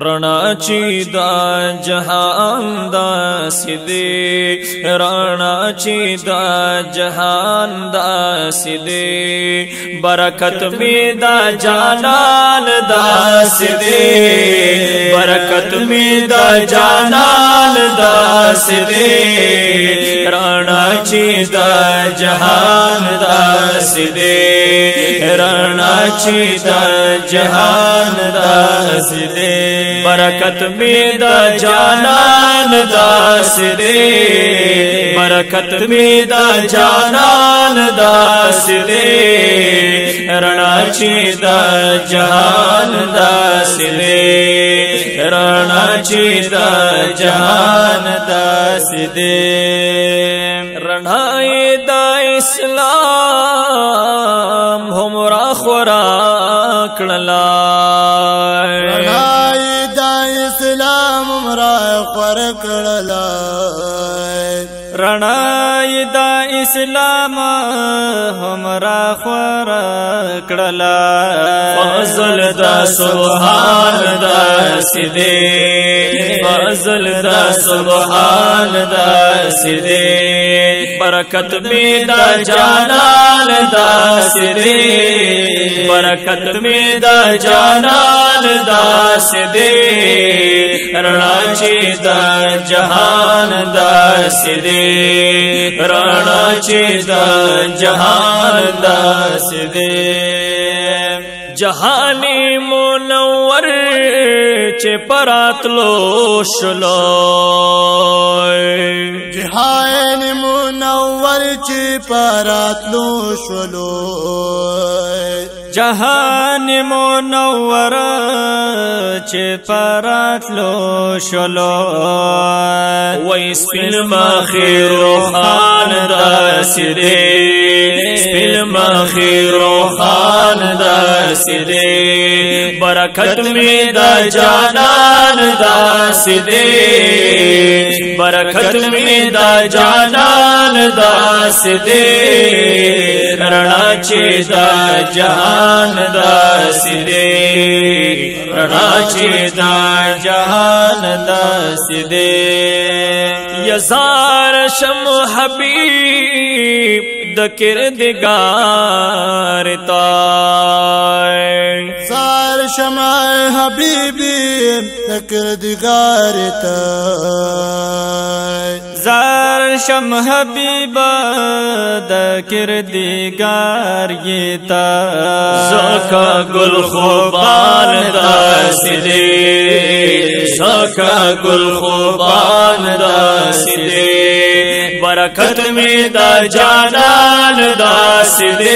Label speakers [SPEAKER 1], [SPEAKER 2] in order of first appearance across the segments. [SPEAKER 1] رڼا چې دا جهان دا سیدې رڼا چې دا جهان دا سیدې برکت می دا جانان دا سیدې برکت می دا جانان دا سیدې رڼا چې دا جهان دا سیدې رنا چې دا جهان دا سره برکت می دا جانان دا سره برکت می دا جانان دا سره رنا چې دا جهان دا سره رنا چې دا جهان دا سره رنا دا اسلام کړلا رڼای د اسلام را خور کړلا رڼای د اسلام هم را خور کړلا فضل د سبحان د سیدې فضل د سبحان د سیدې برکت می دا جانان دا سدی برکت می دا جانان دا سدی رڼا چې دا جهان دا سدی رڼا چې دا جهان دا سدی جهانی منور چې پراتلو شلو چې پراتلو شلو جهان منور چې پراتلو شلو وای سپل مخیر روحان داسې دې سپل مخیر روحان داسې دې برکت می د جانان داسې دې دا جہان دا سدے رڑا چے रणाचे جہان जान سدے یزار شم حبیب د کردگار تا سار شم حبیب د کردگار تا زار شم حبیب د کردگار یتا زکا گل خوبان د سیدی زکا گل خوبان د बरखत मे दा जानसदे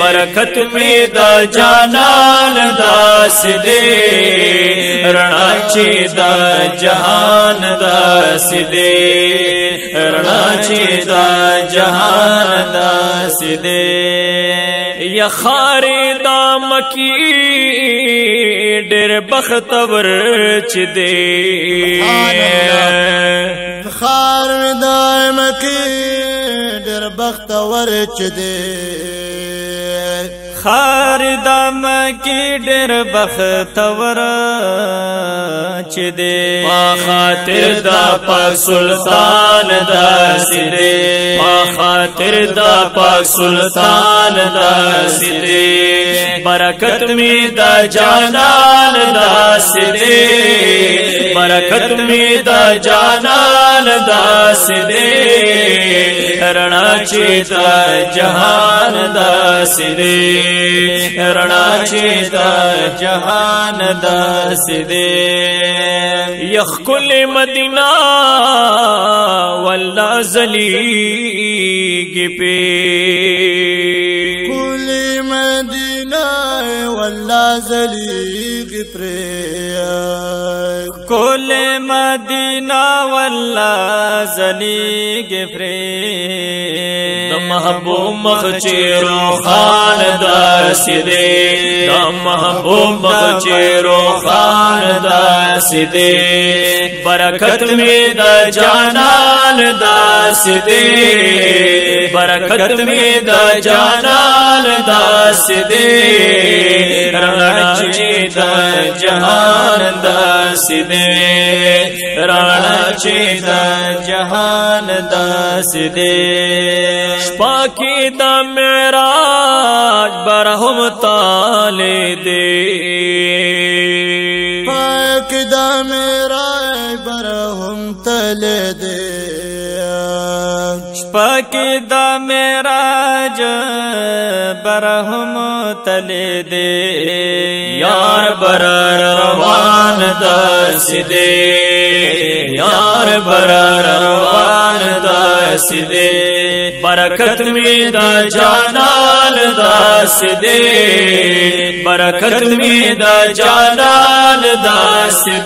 [SPEAKER 1] बरखत मे दा जानसदे राणा चि जानस जहान चिदा जानसदे یا خارې دا مکی ډېر بختور چې دی خار دا مکی ډېر بختور چې دی خار دم کې ډېر بختور چې دې په خاطر دا پاک سلطان دا سیدې په خاطر دا پاک سلطان دا سیدې برکت می دا جانان دا سیدې برکت می دا جانان دا سیدې رڼا چې تا جهان داس دی رڼا چې تا جهان داس دی یخ کل مدینہ والله زلیږي په کل مدینہ والله زلی مدینہ والله زلیګ پرې د محبوب مخ چیرو خان داس دې د محبوب مخ چیرو خان داس دې برکت می د جانان داس دې برکت می د جانان داس دې رڼا چې د جهان داس دې چې د جهان داس دې شپه کې د معراج برهم تعالی دې پاک د معراج برهم تعالی دې شپه کې د معراج برهم تعالی دې यार बरवान दस्य दे य बवन् दस्य दे बरके द बरकत में द जान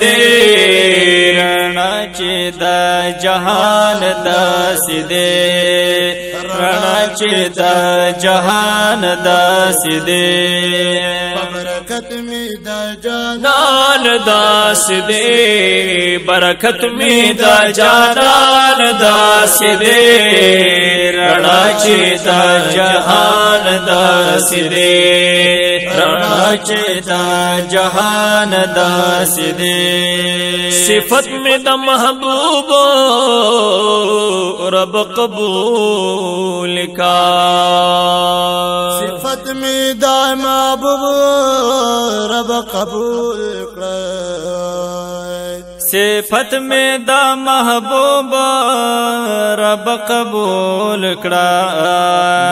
[SPEAKER 1] दे च द जहानस्य दे रणाच द जहानस्य दे बरकत में दान दास दे बरकत में दा जान दास दे रणा चेता जहान दास दे रणा जहान दास दे सिफत में द महबूब रब कबूल का ختمی دا محبوب رب قبول کړه صفت میں دا محبوب رب قبول کړه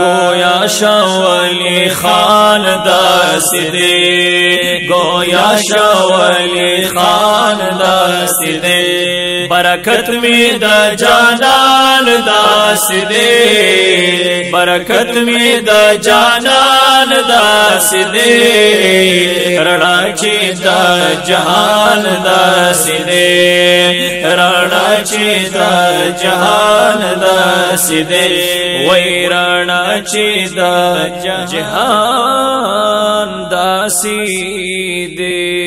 [SPEAKER 1] گویا شاولی خان داس دې گویا شاولی خان داس دې برکت می د جانان داس دې برکت می د جانان داس دې رڼا چې د جهان داس دې رڼا چې د جهان جهان داسې دی وای رانا چې دا جهان داسې دی